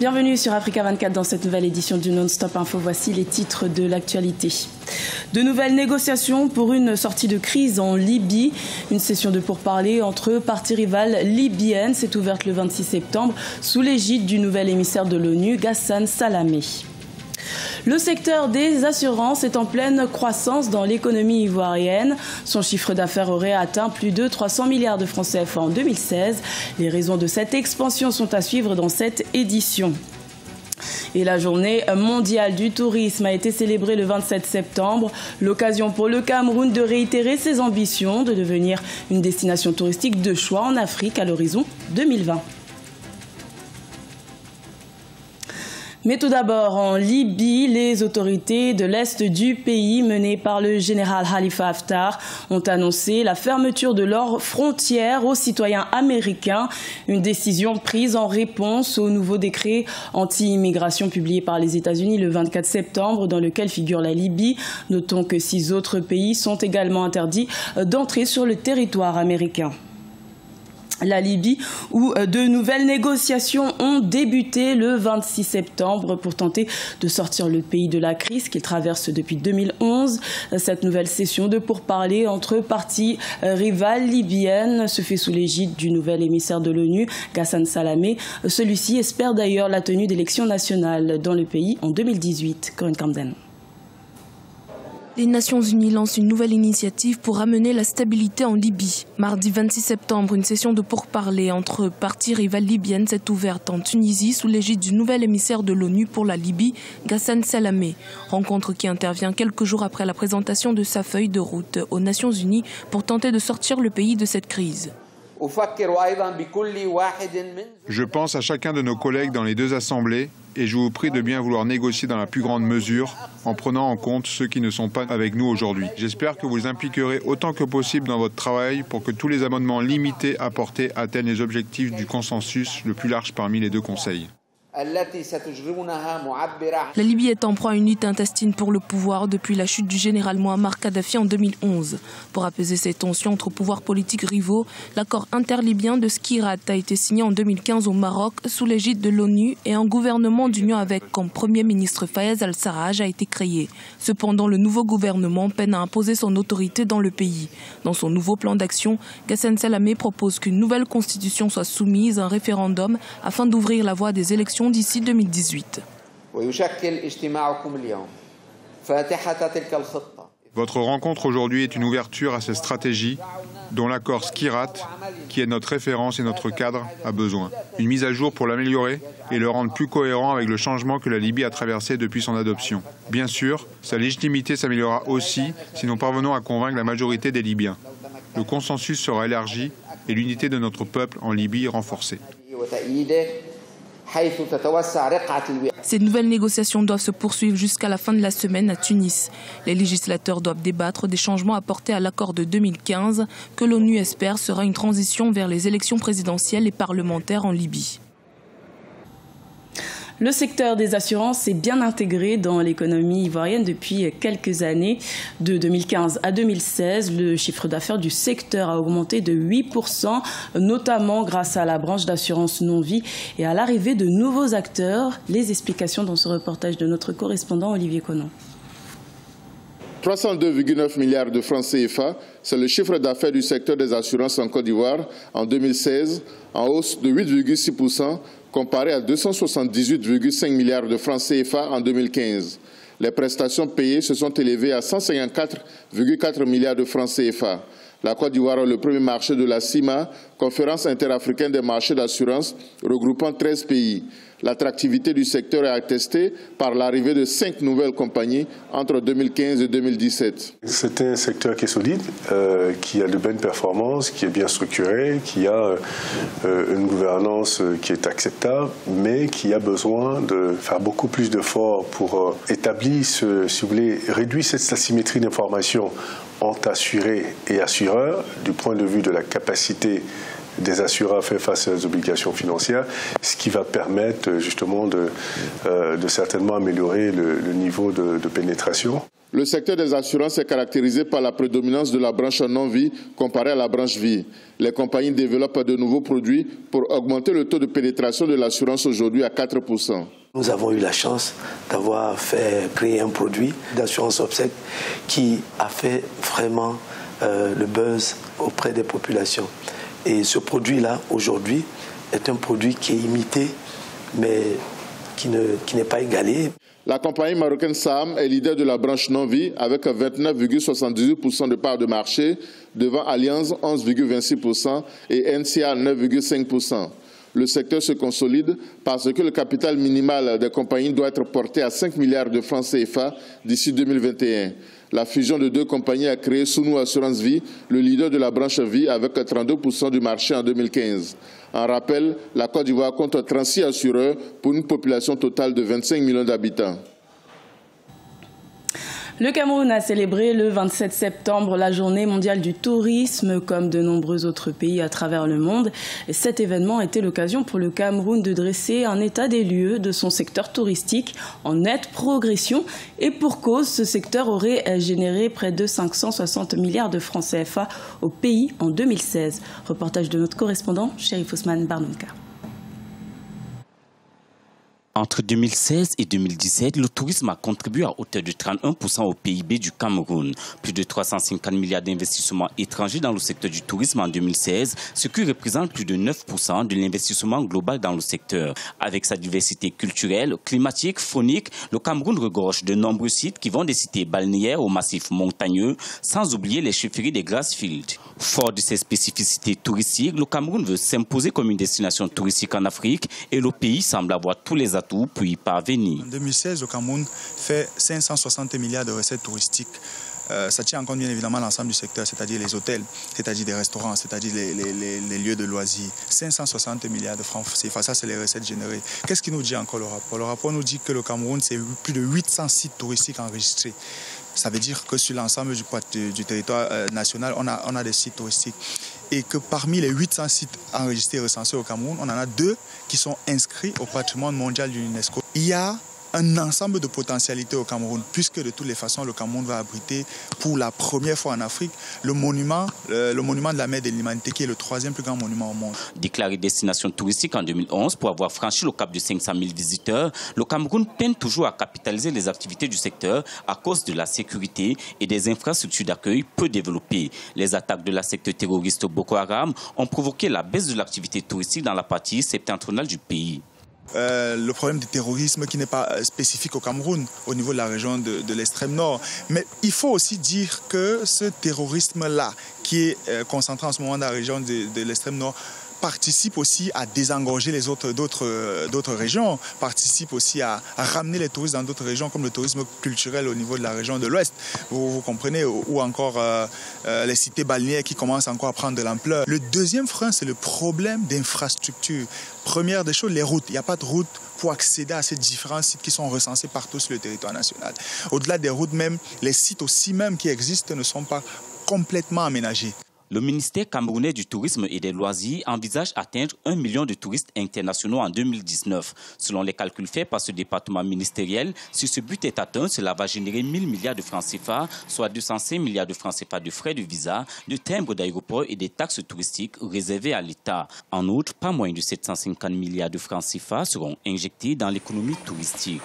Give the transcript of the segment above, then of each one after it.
Bienvenue sur Africa 24 dans cette nouvelle édition du Non-Stop Info. Voici les titres de l'actualité. De nouvelles négociations pour une sortie de crise en Libye. Une session de pourparlers entre parties rivales libyennes s'est ouverte le 26 septembre sous l'égide du nouvel émissaire de l'ONU, Ghassan Salamé. Le secteur des assurances est en pleine croissance dans l'économie ivoirienne. Son chiffre d'affaires aurait atteint plus de 300 milliards de francs CFA en 2016. Les raisons de cette expansion sont à suivre dans cette édition. Et la journée mondiale du tourisme a été célébrée le 27 septembre, l'occasion pour le Cameroun de réitérer ses ambitions de devenir une destination touristique de choix en Afrique à l'horizon 2020. Mais tout d'abord, en Libye, les autorités de l'Est du pays, menées par le général Khalifa Haftar, ont annoncé la fermeture de leurs frontières aux citoyens américains, une décision prise en réponse au nouveau décret anti-immigration publié par les États-Unis le 24 septembre, dans lequel figure la Libye. Notons que six autres pays sont également interdits d'entrer sur le territoire américain la Libye, où euh, de nouvelles négociations ont débuté le 26 septembre pour tenter de sortir le pays de la crise qu'il traverse depuis 2011. Cette nouvelle session de pourparlers entre parties euh, rivales libyennes se fait sous l'égide du nouvel émissaire de l'ONU, Ghassan Salamé. Celui-ci espère d'ailleurs la tenue d'élections nationales dans le pays en 2018. Corinne Camden. Les Nations Unies lancent une nouvelle initiative pour ramener la stabilité en Libye. Mardi 26 septembre, une session de pourparlers entre parties rivales libyennes s'est ouverte en Tunisie sous l'égide du nouvel émissaire de l'ONU pour la Libye, Ghassan Salamé. Rencontre qui intervient quelques jours après la présentation de sa feuille de route aux Nations Unies pour tenter de sortir le pays de cette crise. Je pense à chacun de nos collègues dans les deux assemblées et je vous prie de bien vouloir négocier dans la plus grande mesure en prenant en compte ceux qui ne sont pas avec nous aujourd'hui. J'espère que vous impliquerez autant que possible dans votre travail pour que tous les amendements limités apportés atteignent les objectifs du consensus le plus large parmi les deux conseils. La Libye est en proie à une lutte intestine pour le pouvoir depuis la chute du général Muammar Kadhafi en 2011. Pour apaiser ces tensions entre pouvoirs politiques rivaux, l'accord interlibyen de Skirat a été signé en 2015 au Maroc sous l'égide de l'ONU et un gouvernement d'union avec comme premier ministre Fayez al-Sarraj a été créé. Cependant, le nouveau gouvernement peine à imposer son autorité dans le pays. Dans son nouveau plan d'action, Ghassan Salamé propose qu'une nouvelle constitution soit soumise à un référendum afin d'ouvrir la voie des élections d'ici 2018. Votre rencontre aujourd'hui est une ouverture à cette stratégie dont l'accord Skirat, qui est notre référence et notre cadre, a besoin. Une mise à jour pour l'améliorer et le rendre plus cohérent avec le changement que la Libye a traversé depuis son adoption. Bien sûr, sa légitimité s'améliorera aussi si nous parvenons à convaincre la majorité des Libyens. Le consensus sera élargi et l'unité de notre peuple en Libye renforcée. Ces nouvelles négociations doivent se poursuivre jusqu'à la fin de la semaine à Tunis. Les législateurs doivent débattre des changements apportés à l'accord de 2015 que l'ONU espère sera une transition vers les élections présidentielles et parlementaires en Libye. Le secteur des assurances est bien intégré dans l'économie ivoirienne depuis quelques années. De 2015 à 2016, le chiffre d'affaires du secteur a augmenté de 8%, notamment grâce à la branche d'assurance non-vie et à l'arrivée de nouveaux acteurs. Les explications dans ce reportage de notre correspondant Olivier Conan. 302,9 milliards de francs CFA, c'est le chiffre d'affaires du secteur des assurances en Côte d'Ivoire en 2016, en hausse de 8,6% comparé à 278,5 milliards de francs CFA en 2015. Les prestations payées se sont élevées à 154,4 milliards de francs CFA. La Côte d'Ivoire est le premier marché de la CIMA, conférence interafricaine des marchés d'assurance regroupant 13 pays. L'attractivité du secteur est attestée par l'arrivée de cinq nouvelles compagnies entre 2015 et 2017. C'est un secteur qui est solide, euh, qui a de bonnes performances, qui est bien structuré, qui a euh, une gouvernance qui est acceptable, mais qui a besoin de faire beaucoup plus d'efforts pour euh, établir, si vous voulez, réduire cette asymétrie d'information entre assurés et assureurs du point de vue de la capacité des assureurs à faire face aux obligations financières, ce qui va permettre justement de, euh, certainement améliorer le, niveau de, pénétration. Le secteur des assurances est caractérisé par la prédominance de la branche non-vie comparée à la branche vie. Les compagnies développent de nouveaux produits pour augmenter le taux de pénétration de l'assurance aujourd'hui à 4% Nous avons eu la chance d'avoir fait créer un produit d'assurance obsèque qui a fait vraiment euh, le buzz auprès des populations. Et ce produit-là, aujourd'hui, est un produit qui est imité, mais qui n'est pas égalé. La compagnie marocaine SAM est leader de la branche non-vie avec 29,78% de part de marché devant Allianz 11,26% et NCA 9,5%. Le secteur se consolide parce que le capital minimal des compagnies doit être porté à 5 milliards de francs CFA d'ici 2021. La fusion de deux compagnies a créé Sounou Assurance Vie, le leader de la branche vie, avec 32% du marché en 2015. En rappel, la Côte d'Ivoire compte 36 assureurs pour une population totale de 25 millions d'habitants. Le Cameroun a célébré le 27 septembre la journée mondiale du tourisme, comme de nombreux autres pays à travers le monde. Et cet événement était l'occasion pour le Cameroun de dresser un état des lieux de son secteur touristique en nette progression. Et pour cause, ce secteur aurait généré près de 560 milliards de francs CFA au pays en 2016. Reportage de notre correspondant, Sherif Ousmane Barnouka. Entre 2016 et 2017, le tourisme a contribué à hauteur de 31% au PIB du Cameroun. Plus de 350 milliards d'investissements étrangers dans le secteur du tourisme en 2016, ce qui représente plus de 9% de l'investissement global dans le secteur. Avec sa diversité culturelle, climatique, phonique, le Cameroun regorge de nombreux sites qui vont des cités balnéaires aux massifs montagneux, sans oublier les chefferies des Grassfields. Fort de ses spécificités touristiques, le Cameroun veut s'imposer comme une destination touristique en Afrique et le pays semble avoir tous les atouts En 2016, le Cameroun fait 560 milliards de recettes touristiques. Euh, ça tient en compte bien évidemment l'ensemble du secteur, c'est-à-dire les hôtels, c'est-à-dire des restaurants, c'est-à-dire les, lieux de loisirs. 560 milliards de francs CFA, ça c'est les recettes générées. Qu'est-ce qui nous dit encore le rapport? Le rapport nous dit que le Cameroun, c'est plus de 800 sites touristiques enregistrés. Ça veut dire que sur l'ensemble du, territoire euh, national, on a des sites touristiques. Et que parmi les 800 sites enregistrés et recensés au Cameroun, on en a deux qui sont inscrits au patrimoine mondial de l'UNESCO. Un ensemble de potentialités au Cameroun, puisque de toutes les façons, le Cameroun va abriter pour la première fois en Afrique le monument, le, monument de la mer de l'humanité, qui est le troisième plus grand monument au monde. Déclaré destination touristique en 2011 pour avoir franchi le cap de 500 000 visiteurs, le Cameroun peine toujours à capitaliser les activités du secteur à cause de la sécurité et des infrastructures d'accueil peu développées. Les attaques de la secte terroriste Boko Haram ont provoqué la baisse de l'activité touristique dans la partie septentrionale du pays. Euh, le problème du terrorisme qui n'est pas euh, spécifique au Cameroun, au niveau de la région de, l'extrême nord. Mais il faut aussi dire que ce terrorisme-là, qui est euh, concentré en ce moment dans la région de l'extrême nord, participe aussi à désengorger les autres d'autres d'autres régions, participe aussi à, ramener les touristes dans d'autres régions comme le tourisme culturel au niveau de la région de l'Ouest, vous, comprenez, ou encore euh, euh, les cités balnéaires qui commencent encore à prendre de l'ampleur. Le deuxième frein, c'est le problème d'infrastructure. Première des choses, les routes. Il n'y a pas de route pour accéder à ces différents sites qui sont recensés partout sur le territoire national. Au-delà des routes même, les sites aussi même qui existent ne sont pas complètement aménagés. Le ministère camerounais du tourisme et des loisirs envisage atteindre un million de touristes internationaux en 2019. Selon les calculs faits par ce département ministériel, si ce but est atteint, cela va générer 1000 milliards de francs CFA, soit 205 milliards de francs CFA de frais de visa, de timbres d'aéroport et des taxes touristiques réservées à l'État. En outre, pas moins de 750 milliards de francs CFA seront injectés dans l'économie touristique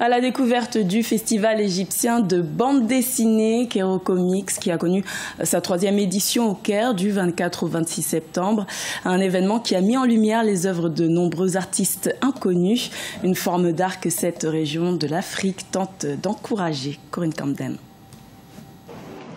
à la découverte du festival égyptien de bande dessinée Kero Comics qui a connu sa troisième édition au Caire du 24 au 26 septembre. Un événement qui a mis en lumière les œuvres de nombreux artistes inconnus, une forme d'art que cette région de l'Afrique tente d'encourager. Corinne Camden.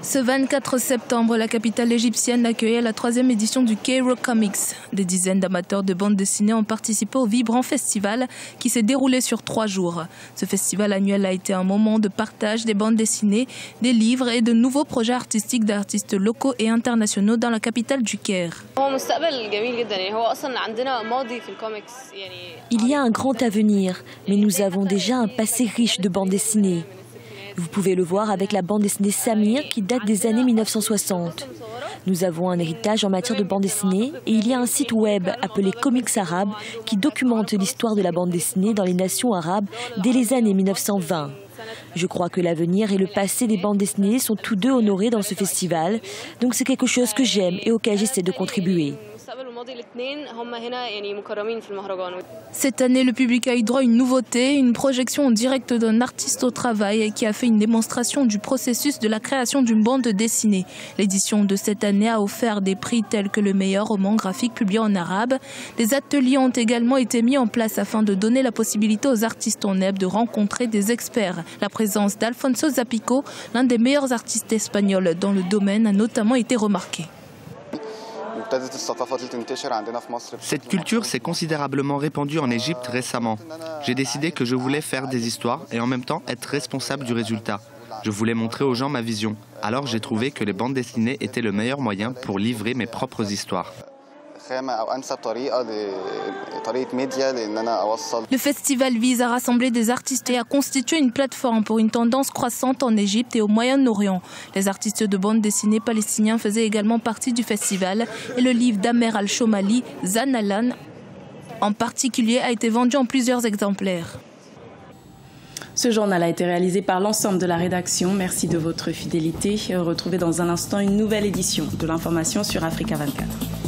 Ce 24 septembre, la capitale égyptienne accueillait la troisième édition du Cairo Comics. Des dizaines d'amateurs de bande dessinée ont participé au vibrant festival qui s'est déroulé sur trois jours. Ce festival annuel a été un moment de partage des bandes dessinées, des livres et de nouveaux projets artistiques d'artistes locaux et internationaux dans la capitale du Caire. Il y a un grand avenir, mais nous avons déjà un passé riche de bandes dessinées. Vous pouvez le voir avec la bande dessinée Samir qui date des années 1960. Nous avons un héritage en matière de bande dessinée et il y a un site web appelé Comics Arabes qui documente l'histoire de la bande dessinée dans les nations arabes dès les années 1920. Je crois que l'avenir et le passé des bandes dessinées sont tous deux honorés dans ce festival, donc c'est quelque chose que j'aime et auquel j'essaie de contribuer. Cette année, le public a eu droit à une nouveauté, une projection en direct d'un artiste au travail qui a fait une démonstration du processus de la création d'une bande dessinée. L'édition de cette année a offert des prix tels que le meilleur roman graphique publié en arabe. Des ateliers ont également été mis en place afin de donner la possibilité aux artistes en neb de rencontrer des experts. La présence d'Alfonso Zapico, l'un des meilleurs artistes espagnols dans le domaine, a notamment été remarquée. Cette culture s'est considérablement répandue en Égypte récemment. J'ai décidé que je voulais faire des histoires et en même temps être responsable du résultat. Je voulais montrer aux gens ma vision. Alors j'ai trouvé que les bandes dessinées étaient le meilleur moyen pour livrer mes propres histoires. Le festival vise à rassembler des artistes et à constituer une plateforme pour une tendance croissante en Égypte et au Moyen-Orient. Les artistes de bande dessinée palestiniens faisaient également partie du festival et le livre d'Amer al-Shomali, Zanalan, en particulier, a été vendu en plusieurs exemplaires. Ce journal a été réalisé par l'ensemble de la rédaction. Merci de votre fidélité. Retrouvez dans un instant une nouvelle édition de l'information sur Africa 24.